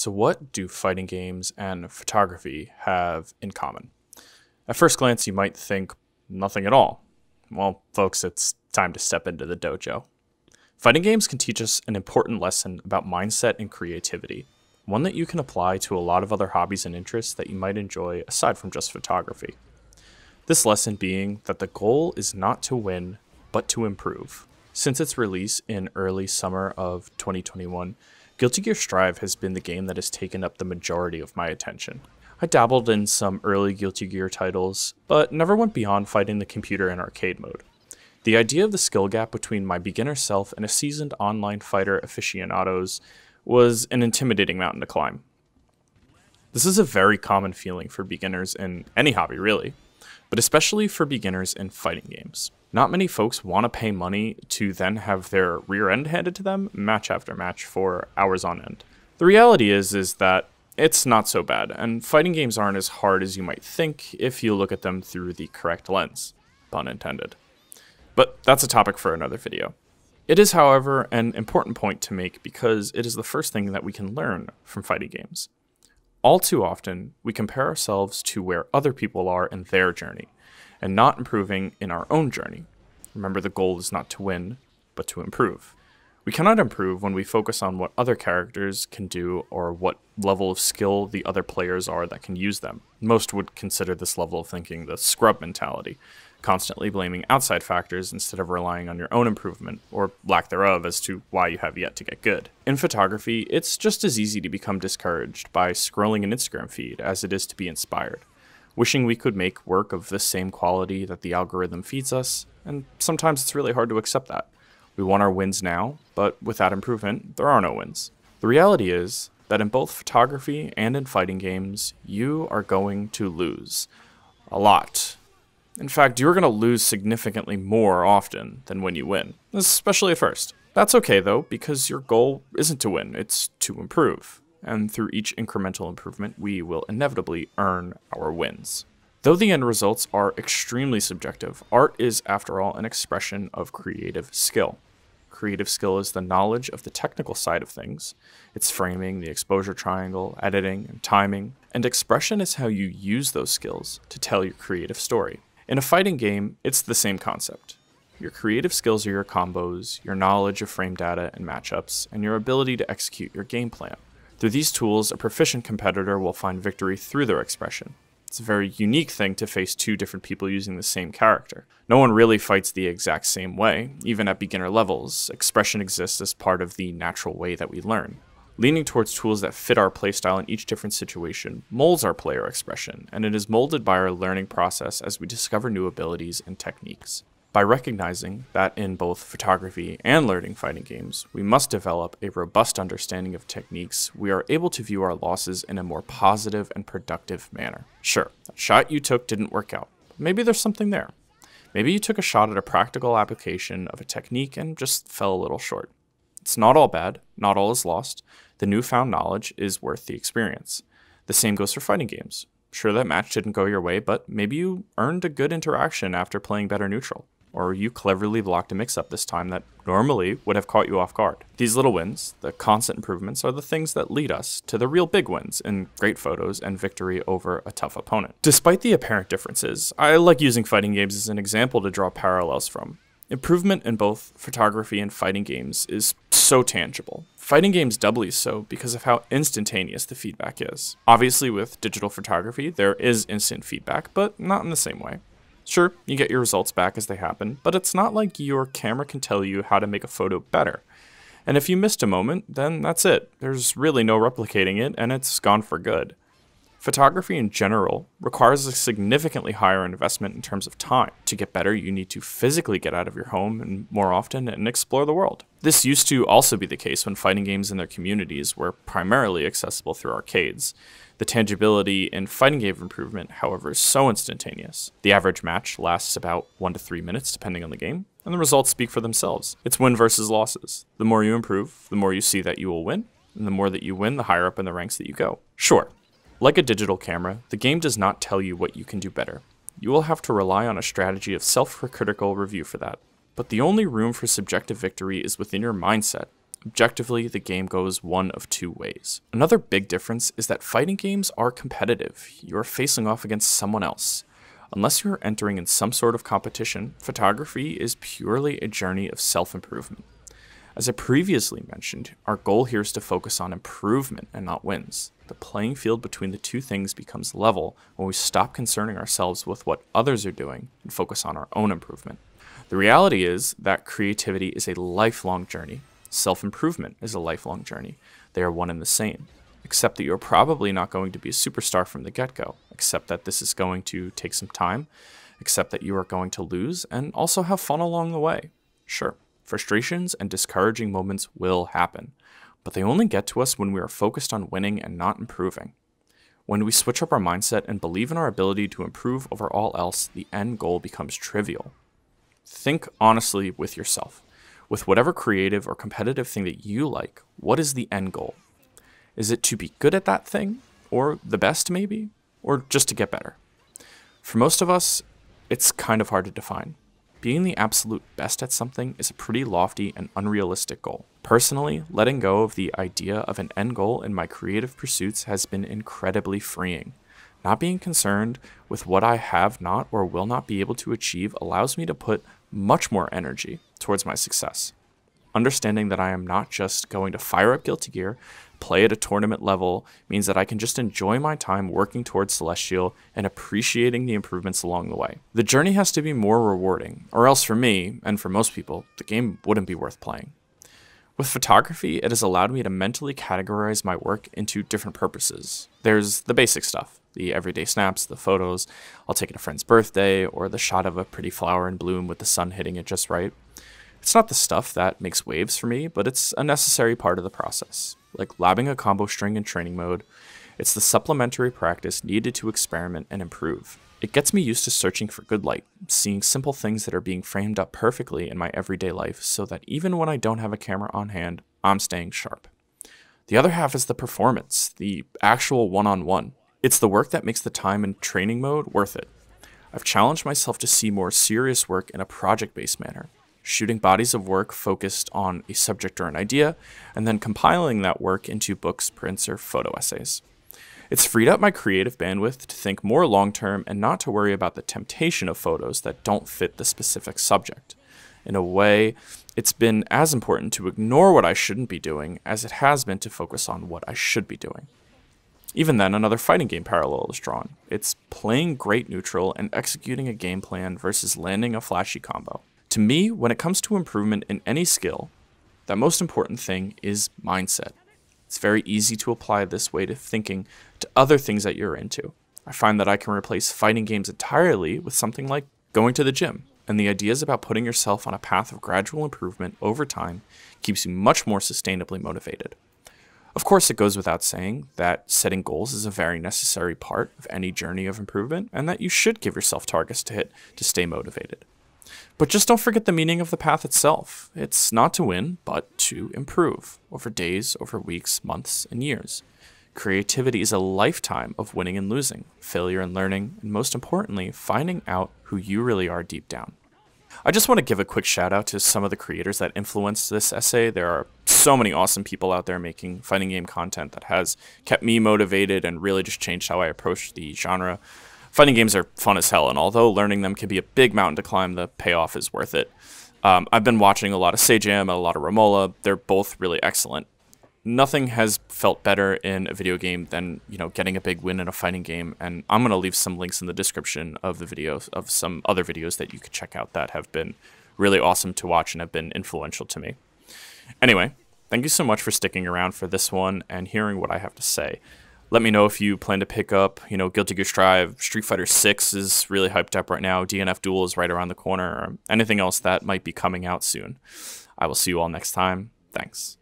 So, what do fighting games and photography have in common? At first glance, you might think nothing at all. Well, folks, it's time to step into the dojo. Fighting games can teach us an important lesson about mindset and creativity, one that you can apply to a lot of other hobbies and interests that you might enjoy aside from just photography. This lesson being that the goal is not to win, but to improve. Since its release in early summer of 2021, Guilty Gear Strive has been the game that has taken up the majority of my attention. I dabbled in some early Guilty Gear titles, but never went beyond fighting the computer in arcade mode. The idea of the skill gap between my beginner self and a seasoned online fighter aficionados was an intimidating mountain to climb. This is a very common feeling for beginners in any hobby, really, but especially for beginners in fighting games. Not many folks want to pay money to then have their rear end handed to them match after match for hours on end. The reality is is that it's not so bad, and fighting games aren't as hard as you might think if you look at them through the correct lens, pun intended. But that's a topic for another video. It is, however, an important point to make because it is the first thing that we can learn from fighting games. All too often, we compare ourselves to where other people are in their journey, and not improving in our own journey. Remember, the goal is not to win, but to improve. We cannot improve when we focus on what other characters can do or what level of skill the other players are that can use them. Most would consider this level of thinking the scrub mentality, constantly blaming outside factors instead of relying on your own improvement, or lack thereof, as to why you have yet to get good. In photography, it's just as easy to become discouraged by scrolling an Instagram feed as it is to be inspired wishing we could make work of the same quality that the algorithm feeds us, and sometimes it's really hard to accept that. We want our wins now, but without improvement, there are no wins. The reality is that in both photography and in fighting games, you are going to lose. A lot. In fact, you're going to lose significantly more often than when you win, especially at first. That's okay though, because your goal isn't to win, it's to improve and through each incremental improvement, we will inevitably earn our wins. Though the end results are extremely subjective, art is, after all, an expression of creative skill. Creative skill is the knowledge of the technical side of things. It's framing, the exposure triangle, editing, and timing. And expression is how you use those skills to tell your creative story. In a fighting game, it's the same concept. Your creative skills are your combos, your knowledge of frame data and matchups, and your ability to execute your game plan. Through these tools, a proficient competitor will find victory through their expression. It's a very unique thing to face two different people using the same character. No one really fights the exact same way, even at beginner levels. Expression exists as part of the natural way that we learn. Leaning towards tools that fit our playstyle in each different situation molds our player expression, and it is molded by our learning process as we discover new abilities and techniques. By recognizing that in both photography and learning fighting games, we must develop a robust understanding of techniques, we are able to view our losses in a more positive and productive manner. Sure, that shot you took didn't work out. Maybe there's something there. Maybe you took a shot at a practical application of a technique and just fell a little short. It's not all bad, not all is lost. The newfound knowledge is worth the experience. The same goes for fighting games. Sure, that match didn't go your way, but maybe you earned a good interaction after playing better neutral or you cleverly blocked a mix up this time that normally would have caught you off guard. These little wins, the constant improvements, are the things that lead us to the real big wins in great photos and victory over a tough opponent. Despite the apparent differences, I like using fighting games as an example to draw parallels from. Improvement in both photography and fighting games is so tangible. Fighting games doubly so because of how instantaneous the feedback is. Obviously, with digital photography, there is instant feedback, but not in the same way. Sure, you get your results back as they happen, but it's not like your camera can tell you how to make a photo better. And if you missed a moment, then that's it. There's really no replicating it, and it's gone for good. Photography in general requires a significantly higher investment in terms of time. To get better, you need to physically get out of your home and more often and explore the world. This used to also be the case when fighting games in their communities were primarily accessible through arcades. The tangibility in fighting game improvement, however, is so instantaneous. The average match lasts about 1 to 3 minutes depending on the game, and the results speak for themselves. It's win versus losses. The more you improve, the more you see that you will win, and the more that you win, the higher up in the ranks that you go. Sure, like a digital camera, the game does not tell you what you can do better. You will have to rely on a strategy of self-critical review for that. But the only room for subjective victory is within your mindset. Objectively, the game goes one of two ways. Another big difference is that fighting games are competitive. You're facing off against someone else. Unless you're entering in some sort of competition, photography is purely a journey of self improvement. As I previously mentioned, our goal here is to focus on improvement and not wins. The playing field between the two things becomes level when we stop concerning ourselves with what others are doing and focus on our own improvement. The reality is that creativity is a lifelong journey. Self improvement is a lifelong journey. They are one and the same, except that you're probably not going to be a superstar from the get go, except that this is going to take some time, except that you are going to lose and also have fun along the way. Sure, frustrations and discouraging moments will happen, but they only get to us when we are focused on winning and not improving. When we switch up our mindset and believe in our ability to improve over all else, the end goal becomes trivial. Think honestly with yourself. With whatever creative or competitive thing that you like, what is the end goal? Is it to be good at that thing? Or the best, maybe? Or just to get better? For most of us, it's kind of hard to define. Being the absolute best at something is a pretty lofty and unrealistic goal. Personally, letting go of the idea of an end goal in my creative pursuits has been incredibly freeing. Not being concerned with what I have not or will not be able to achieve allows me to put much more energy towards my success. Understanding that I am not just going to fire up Guilty Gear, play at a tournament level, means that I can just enjoy my time working towards Celestial and appreciating the improvements along the way. The journey has to be more rewarding, or else for me, and for most people, the game wouldn't be worth playing. With photography, it has allowed me to mentally categorize my work into different purposes. There's the basic stuff, the everyday snaps, the photos I'll take at a friend's birthday, or the shot of a pretty flower in bloom with the sun hitting it just right. It's not the stuff that makes waves for me, but it's a necessary part of the process. Like labbing a combo string in training mode, it's the supplementary practice needed to experiment and improve. It gets me used to searching for good light, seeing simple things that are being framed up perfectly in my everyday life so that even when I don't have a camera on hand, I'm staying sharp. The other half is the performance, the actual one on one. It's the work that makes the time in training mode worth it. I've challenged myself to see more serious work in a project based manner, shooting bodies of work focused on a subject or an idea, and then compiling that work into books, prints, or photo essays. It's freed up my creative bandwidth to think more long term and not to worry about the temptation of photos that don't fit the specific subject. In a way, it's been as important to ignore what I shouldn't be doing as it has been to focus on what I should be doing. Even then, another fighting game parallel is drawn. It's playing great neutral and executing a game plan versus landing a flashy combo. To me, when it comes to improvement in any skill, the most important thing is mindset. It's very easy to apply this way to thinking to other things that you're into. I find that I can replace fighting games entirely with something like going to the gym. And the ideas about putting yourself on a path of gradual improvement over time keeps you much more sustainably motivated. Of course, it goes without saying that setting goals is a very necessary part of any journey of improvement, and that you should give yourself targets to hit to stay motivated. But just don't forget the meaning of the path itself. It's not to win, but to improve over days, over weeks, months, and years. Creativity is a lifetime of winning and losing, failure and learning, and most importantly, finding out who you really are deep down. I just want to give a quick shout out to some of the creators that influenced this essay. There are so many awesome people out there making fighting game content that has kept me motivated and really just changed how I approach the genre. Fighting games are fun as hell, and although learning them can be a big mountain to climb, the payoff is worth it. Um, I've been watching a lot of Sajam and a lot of Romola. They're both really excellent. Nothing has felt better in a video game than you know getting a big win in a fighting game, and I'm gonna leave some links in the description of the videos of some other videos that you could check out that have been really awesome to watch and have been influential to me. Anyway, thank you so much for sticking around for this one and hearing what I have to say. Let me know if you plan to pick up, you know, Guilty Gear Strive, Street Fighter 6 is really hyped up right now, DNF Duel is right around the corner, or anything else that might be coming out soon. I will see you all next time. Thanks.